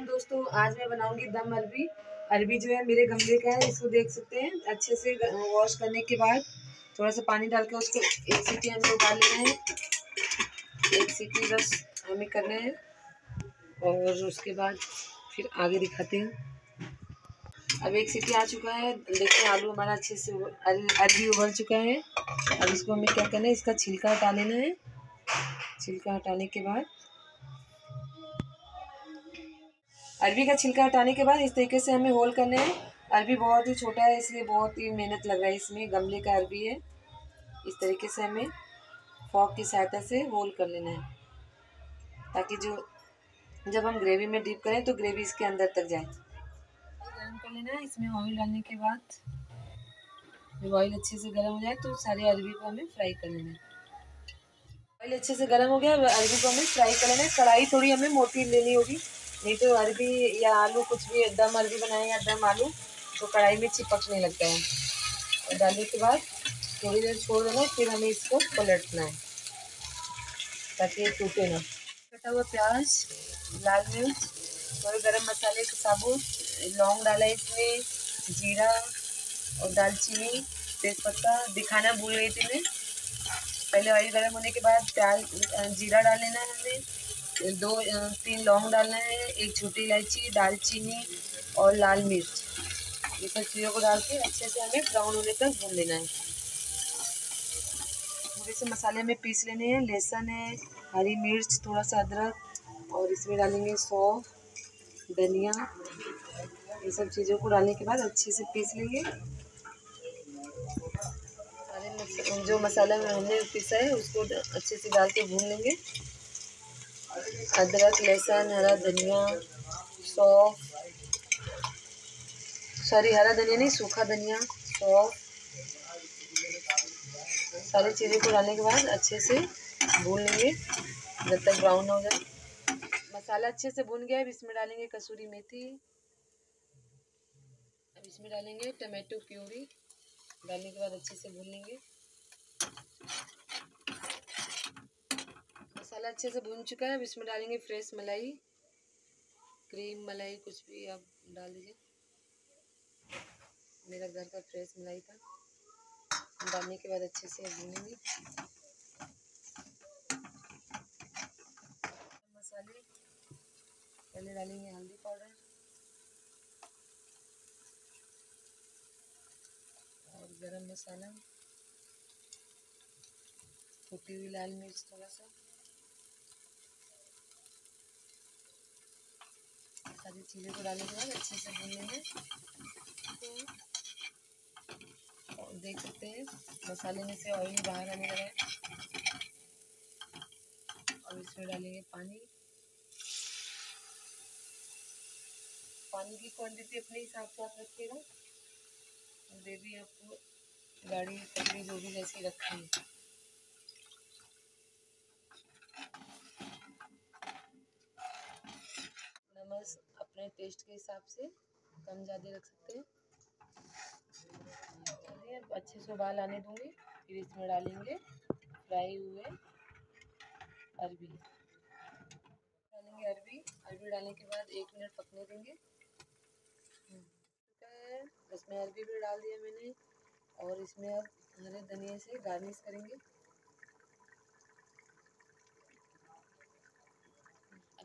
दोस्तों, आज मैं बनाऊँगी दम अरबी। अरबी जो है, मेरे गमले का है, इसको देख सकते हैं। अच्छे से वॉश करने के बाद थोड़ा सा पानी डाल के उसको एक सीटी हमें उबाल लेना है। एक सीटी बस हमें करना है। और उसके बाद फिर आगे दिखाते हैं। अब एक सीटी आ चुका है। देखिए, आलू हमारा अच्छे से अरबी उबल चुका है। अब इसको हमें क्या करना है, इसका छिलका हटा लेना है। छिलका हटाने के बाद अरबी का छिलका हटाने के बाद इस तरीके से हमें होल करना है। अरबी बहुत ही छोटा है इसलिए बहुत ही मेहनत लग रहा है इसमें। गमले का अरबी है। इस तरीके से हमें फॉक की सहायता से होल कर लेना है। ताकि जो जब हम ग्रेवी में डीप करें तो ग्रेवी इसके अंदर तक जाए। गर्म कर लेना है इसमें ऑयल डालने के बाद। जब ऑयल अच्छे से गर्म हो जाए तो सारे अरबी को हमें फ्राई कर लेना है। ऑयल अच्छे से गर्म हो गया अरबी को हमें फ्राई कर लेना है। कढ़ाई थोड़ी हमें मोटी लेनी होगी। नहीं तो अरबी या आलू कुछ भी, दम अरबी बनाए या दम आलू तो कढ़ाई में चिपकने लगता है और डालने के बाद थोड़ी देर छोड़ देना, फिर हमें इसको पलटना है, ताकि ये टूटे ना। कटा हुआ प्याज, लाल मिर्च, और गरम मसाले का साबुत, लौंग डाला इसमें, जीरा और दालचीनी, तेज़पत्ता, दिखाना भूल गई थी मैं। पहले ऑयल गर्म होने के बाद प्याज जीरा डाल लेना है हमें। दो तीन लौंग डालना है, एक छोटी इलायची, दालचीनी और लाल मिर्च। ये सब चीज़ों को डाल के अच्छे से हमें ब्राउन होने तक भून लेना है। थोड़े से मसाले में पीस लेने हैं। लहसुन है, हरी मिर्च थोड़ा सा अदरक और इसमें डालेंगे सौंफ, धनिया। ये सब चीज़ों को डालने के बाद अच्छे से पीस लेंगे। जो मसाला हमने पीसा है, उसको अच्छे से डाल के भून लेंगे। अदरक, लहसुन, हरा धनिया, सौंफ, सॉरी, हरा धनिया नहीं, सूखा धनिया, सौंफ, सारी चीज़ों को डालने के बाद अच्छे से भून लेंगे। जब तक ब्राउन हो जाए। मसाला अच्छे से भून गया अब इसमें डालेंगे कसूरी मेथी। अब इसमें डालेंगे टमाटो प्यूरी। डालने के बाद अच्छे से भून लेंगे। मसाला अच्छे से भून चुका है। अब इसमें डालेंगे फ्रेश मलाई, क्रीम मलाई, कुछ भी आप डाल दीजिए। मेरा घर का फ्रेश मलाई था। डालने के बाद अच्छे से भूनेंगे। मसाले, पहले डालेंगे हल्दी पाउडर। और गरम मसाला। कुटी हुई लाल मिर्च थोड़ा सा। सारी चीज़ों को डालने के बाद अच्छे से भून लेंगे तो देख सकते हैं, मसाले में से ऑयल बाहर आने लगा है। और इसमें डालेंगे पानी। पानी की क्वांटिटी अपने हिसाब से आप रखिएगा। ग्रेवी आपको गाड़ी पतली जो भी जैसी रखेंगे नमक अपने टेस्ट के हिसाब से कम ज़्यादा रख सकते हैं। अब अच्छे से उबाल आने दूँगी, फिर इसमें डालेंगे फ्राई हुए अरबी। डालेंगे अरबी अरबी डालने के बाद एक मिनट पकने देंगे। इसमें अरबी भी डाल दिया मैंने और इसमें अब हरे धनिया से गार्निश करेंगे।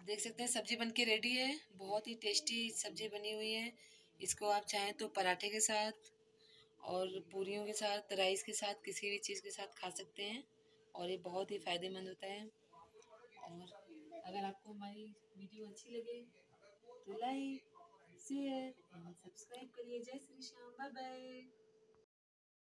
देख सकते हैं, सब्ज़ी बन के रेडी है। बहुत ही टेस्टी सब्ज़ी बनी हुई है। इसको आप चाहें तो पराठे के साथ और पूरियों के साथ राइस के साथ, किसी भी चीज़ के साथ खा सकते हैं और ये बहुत ही फ़ायदेमंद होता है। और अगर आपको हमारी वीडियो अच्छी लगे तो लाइक शेयर एंड सब्सक्राइब करिए। जय श्री श्याम बाय बाय